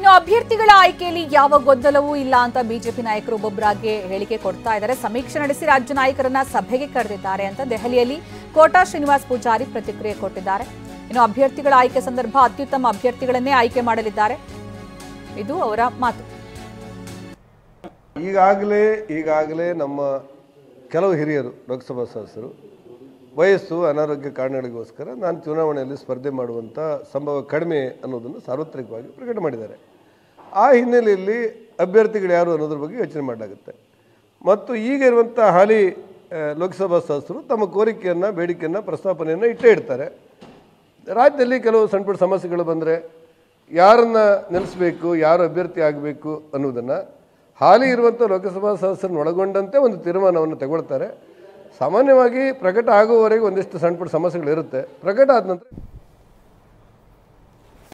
ಇನ್ನು ಅಭ್ಯರ್ಥಿಗಳ ಆಯ್ಕೆಯಲ್ಲಿ ಯಾವ ಗೊಂದಲವೂ ಇಲ್ಲ ಅಂತ ಬಿಜೆಪಿ ನಾಯಕರು ಒಬ್ಬೊಬ್ಬರಾಗಿ ಹೇಳಿಕೆ ಕೊಡ್ತಾ ಇದ್ದಾರೆ. ಸಮೀಕ್ಷೆ ನಡೆಸಿ ರಾಜ್ಯ ನಾಯಕರನ್ನ ಸಭೆಗೆ ಕರೆದಿದ್ದಾರೆ ಅಂತ ದೆಹಲಿಯಲ್ಲಿ ಕೋಟಾ ಶ್ರೀನಿವಾಸ್ ಪೂಜಾರಿ ಪ್ರತಿಕ್ರಿಯೆ ಕೊಟ್ಟಿದ್ದಾರೆ. ಇನ್ನು ಅಭ್ಯರ್ಥಿಗಳ ಆಯ್ಕೆ ಸಂದರ್ಭ ಅತ್ಯುತ್ತಮ ಅಭ್ಯರ್ಥಿಗಳನ್ನೇ ಆಯ್ಕೆ ಮಾಡಲಿದ್ದಾರೆ. ಇದು ಅವರ ಮಾತು. ಈಗಾಗಲೇ ಈಗಾಗಲೇ ನಮ್ಮ ಕೆಲವು ಹಿರಿಯರು, ಲೋಕಸಭಾ ಸದಸ್ಯರು, ವಯಸ್ಸು, ಅನಾರೋಗ್ಯ ಕಾರಣಗಳಿಗೋಸ್ಕರ ನಾನು ಚುನಾವಣೆಯಲ್ಲಿ ಸ್ಪರ್ಧೆ ಮಾಡುವಂಥ ಸಂಭವ ಕಡಿಮೆ ಅನ್ನೋದನ್ನು ಸಾರ್ವತ್ರಿಕವಾಗಿ ಪ್ರಕಟ ಮಾಡಿದ್ದಾರೆ. ಆ ಹಿನ್ನೆಲೆಯಲ್ಲಿ ಅಭ್ಯರ್ಥಿಗಳು ಯಾರು ಅನ್ನೋದ್ರ ಬಗ್ಗೆ ಯೋಚನೆ ಮಾಡಲಾಗುತ್ತೆ. ಮತ್ತು ಈಗ ಇರುವಂಥ ಹಾಲಿ ಲೋಕಸಭಾ ಸದಸ್ಯರು ತಮ್ಮ ಕೋರಿಕೆಯನ್ನು, ಬೇಡಿಕೆಯನ್ನು, ಪ್ರಸ್ತಾಪನೆಯನ್ನು ಇಟ್ಟೇ ಇಡ್ತಾರೆ. ರಾಜ್ಯದಲ್ಲಿ ಕೆಲವು ಸಣ್ಣ ಪುಟ್ಟ ಸಮಸ್ಯೆಗಳು ಬಂದರೆ ಯಾರನ್ನು ನೆಲೆಸಬೇಕು, ಯಾರು ಅಭ್ಯರ್ಥಿ ಆಗಬೇಕು ಅನ್ನೋದನ್ನು ಹಾಲಿ ಇರುವಂಥ ಲೋಕಸಭಾ ಸದಸ್ಯರನ್ನು ಒಳಗೊಂಡಂತೆ ಒಂದು ತೀರ್ಮಾನವನ್ನು ತಗೊಳ್ತಾರೆ. ಸಾಮಾನ್ಯವಾಗಿ ಪ್ರಕಟ ಆಗುವವರೆಗೆ ಒಂದಿಷ್ಟು ಸಣ್ಣ ಪುಟ್ಟ ಸಮಸ್ಯೆಗಳಿರುತ್ತೆ ಪ್ರಕಟ ಆದ ನಂತರ